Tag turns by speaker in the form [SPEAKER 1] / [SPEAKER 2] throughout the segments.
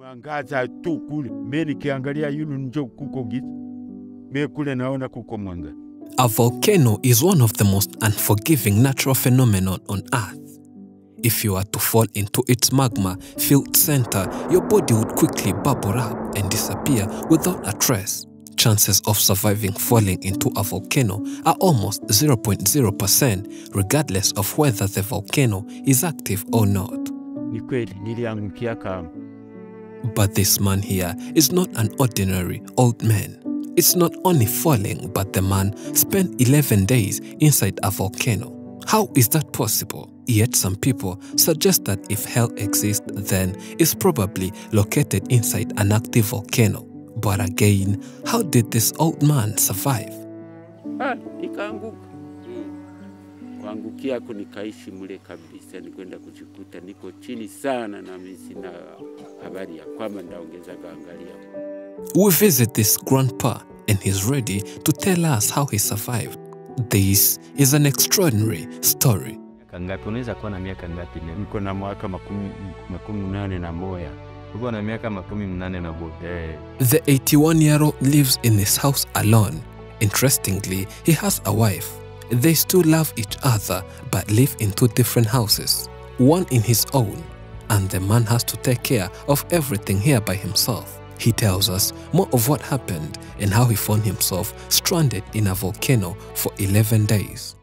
[SPEAKER 1] mwangaza tu kule. Mimi nikiangalia yulu njo kuko giza, mimi kule naona kuko mwanga.
[SPEAKER 2] A volcano is one of the most unforgiving natural phenomenon on Earth. If you are to fall into its magma filled center, your body would quickly bubble up and disappear without a trace. Chances of surviving falling into a volcano are almost 0.0%, regardless of whether the volcano is active or not.
[SPEAKER 1] Ni kweli niliangukia kama
[SPEAKER 2] But this man here is not an ordinary old man. It's not only falling, but the man spent 11 days inside a volcano. How is that possible? Yet some people suggest that if hell exists, then it's probably located inside an active volcano. But again, how did this old man survive?
[SPEAKER 1] ah, kuangukia ako nikaishi mle kabisa, nikwenda kujikuta niko chini sana, na mimi sina habari ya kwamba ndaongeza kaangalia
[SPEAKER 2] We visit this grandpa and he's ready to tell us how he survived. This is an extraordinary story.
[SPEAKER 3] Miaka ngapi? Unaweza kuwa na miaka ngapi
[SPEAKER 1] niko na mwaka makumi, makumi nane na moya
[SPEAKER 3] Uko na miaka makumi mnane na moja.
[SPEAKER 1] eh,
[SPEAKER 2] The 81 year old lives in his house alone. Interestingly, he has a wife. They still love each other but live in two different houses, one in his own, and the man has to take care of everything here by himself. He tells us more of what happened and how he found himself stranded in a volcano for 11 days.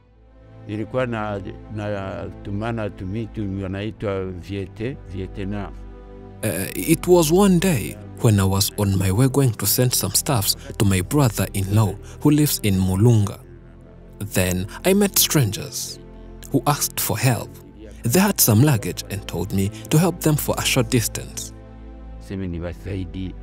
[SPEAKER 1] na, na tumana tumitu wanaitwa viete Vietnam.
[SPEAKER 2] Uh, it was one day when I was on my way going to send some stuffs to my brother in law who lives in Mulunga. Then I met strangers who asked for help. They had some luggage and told me to help them for a short distance.
[SPEAKER 1] seme niwasaidie,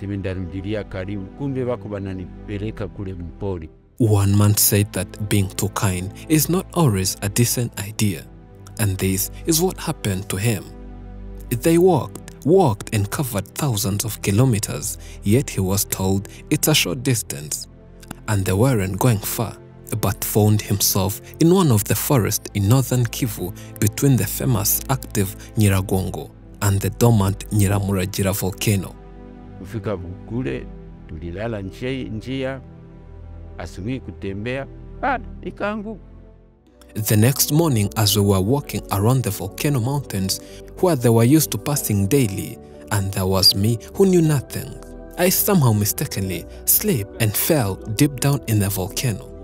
[SPEAKER 1] seme ndarudilia karibu, kumbe wako wananipeleka kule mpori.
[SPEAKER 2] One man said that being too kind is not always a decent idea, and this is what happened to him. They walked, walked, and covered thousands of kilometers, yet he was told it's a short distance, and they weren't going far, but found himself in one of the forests in northern Kivu between the famous active Nyiragongo and the dormant Nyiramurajira volcano.
[SPEAKER 1] Kufika kule tulilala njia, asubuhi kutembea.
[SPEAKER 2] The next morning, as we were walking around the volcano mountains where they were used to passing daily, and there was me who knew nothing, I somehow mistakenly slipped and fell deep down in the volcano.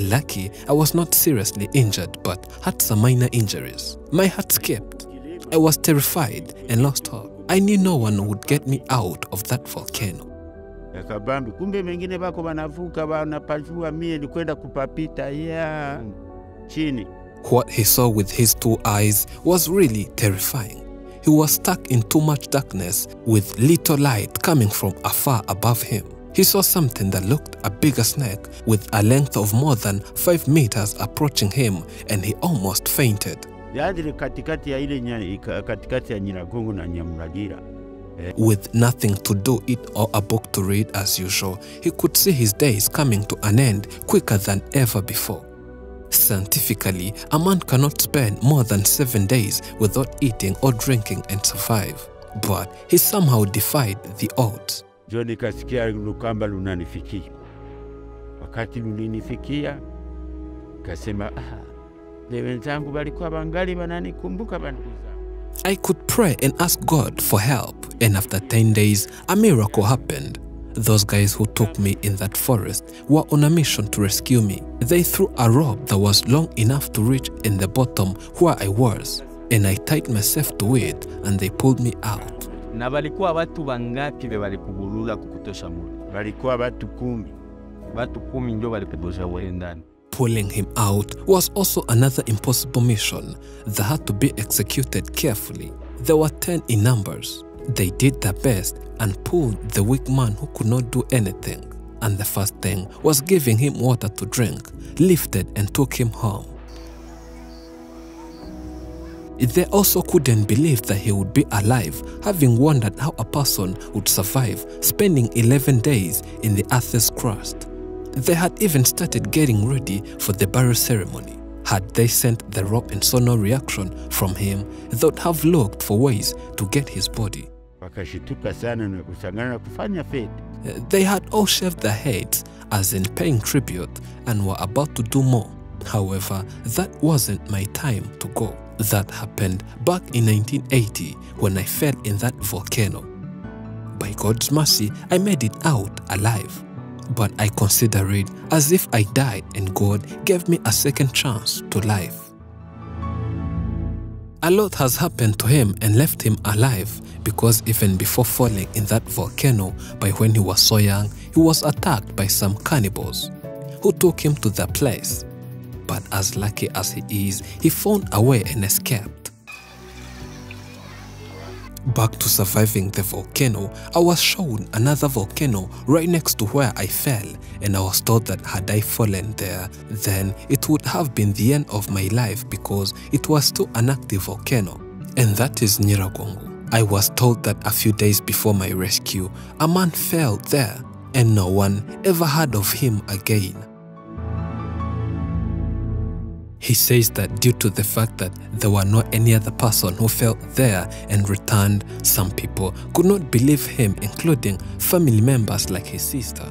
[SPEAKER 2] Lucky, I was not seriously injured but had some minor injuries. My heart skipped. I was terrified and lost hope. I knew no one would get me out of that volcano.
[SPEAKER 1] Yakabambi, kumbe mengine bako wanavuka wanapajua, mie ni kwenda kupapita ya chini.
[SPEAKER 2] What he saw with his two eyes was really terrifying. He was stuck in too much darkness with little light coming from afar above him. He saw something that looked a bigger snake with a length of more than 5 meters approaching him and he almost fainted.
[SPEAKER 1] Yaani katikati ya ile katikati ya Nyiragongo na Nyamuragira
[SPEAKER 2] With nothing to do it or a book to read as usual, he could see his days coming to an end quicker than ever before. Scientifically, a man cannot spend more than seven days without eating or drinking and survive. But he somehow defied the odds.
[SPEAKER 1] Njo nikasikia lukamba lunanifikia. Wakati lulinifikia kasema, ah, le wenzangu walikuwa bangali wananikumbuka bandugu zangu.
[SPEAKER 2] I could pray and ask God for help, and after 10 days, a miracle happened. Those guys who took me in that forest were on a mission to rescue me. They threw a rope that was long enough to reach in the bottom where I was, and I tied myself to it, and they pulled me out.
[SPEAKER 3] Na balikuwa watu wangapi be balikugulula kukutosha muli?
[SPEAKER 1] Balikuwa watu kumi.
[SPEAKER 3] Watu kumi ndio balikutosha wewe ndani.
[SPEAKER 2] Pulling him out was also another impossible mission that had to be executed carefully. There were 10 in numbers. They did their best and pulled the weak man who could not do anything. And the first thing was giving him water to drink, lifted and took him home. They also couldn't believe that he would be alive, having wondered how a person would survive spending 11 days in the earth's crust. They had even started getting ready for the burial ceremony. Had they sent the rope and saw no reaction from him, they would have looked for ways to get his body.
[SPEAKER 1] wakashituka sana na kusangana na kufanya fete.
[SPEAKER 2] They had all shaved their heads, as in paying tribute, and were about to do more. However, that wasn't my time to go. That happened back in 1980 when I fell in that volcano. By God's mercy, I made it out alive. But I consider it as if I died and God gave me a second chance to life. A lot has happened to him and left him alive because even before falling in that volcano by when he was so young, he was attacked by some cannibals who took him to the place. But as lucky as he is, he found a way and escaped. Back to surviving the volcano, I was shown another volcano right next to where I fell and I was told that had I fallen there, then it would have been the end of my life because it was still an active volcano. And that is Nyiragongo. I was told that a few days before my rescue, a man fell there and no one ever heard of him again. He says that due to the fact that there were not any other person who fell there and returned, some people could not believe him, including family members like his sister.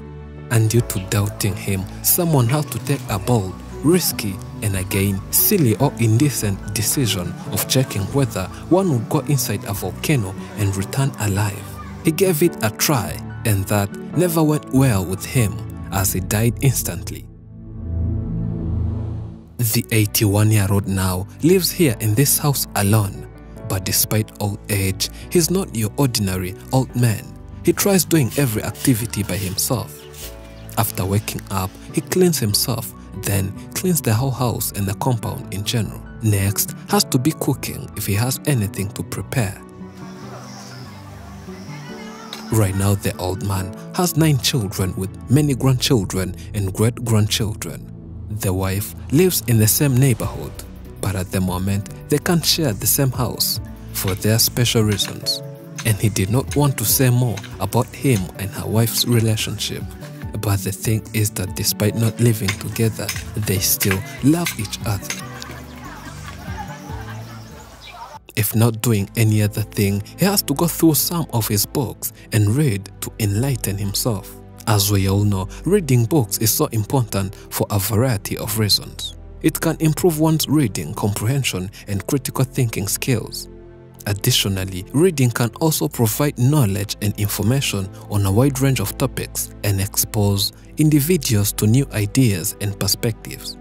[SPEAKER 2] And due to doubting him, someone had to take a bold, risky, and again silly or indecent decision of checking whether one would go inside a volcano and return alive. He gave it a try, and that never went well with him as he died instantly. The 81 year old now lives here in this house alone. But despite old age, he's not your ordinary old man. He tries doing every activity by himself. After waking up, he cleans himself, then cleans the whole house and the compound in general. Next, has to be cooking if he has anything to prepare. Right now, the old man has nine children with many grandchildren and great grandchildren. The wife lives in the same neighborhood, but at the moment they can't share the same house for their special reasons. And he did not want to say more about him and her wife's relationship. But the thing is that despite not living together, they still love each other. If not doing any other thing, he has to go through some of his books and read to enlighten himself. As we all know, reading books is so important for a variety of reasons. It can improve one's reading comprehension and critical thinking skills. Additionally, reading can also provide knowledge and information on a wide range of topics and expose individuals to new ideas and perspectives.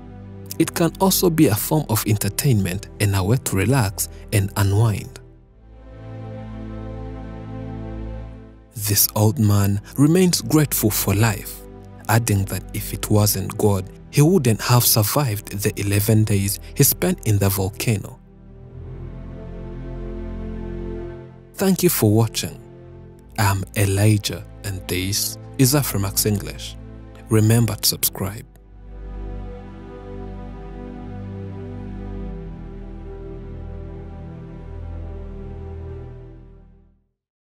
[SPEAKER 2] It can also be a form of entertainment and a way to relax and unwind. This old man remains grateful for life, adding that if it wasn't God, he wouldn't have survived the 11 days he spent in the volcano. Thank you for watching. I'm Elijah and this is Afrimax English. Remember to subscribe.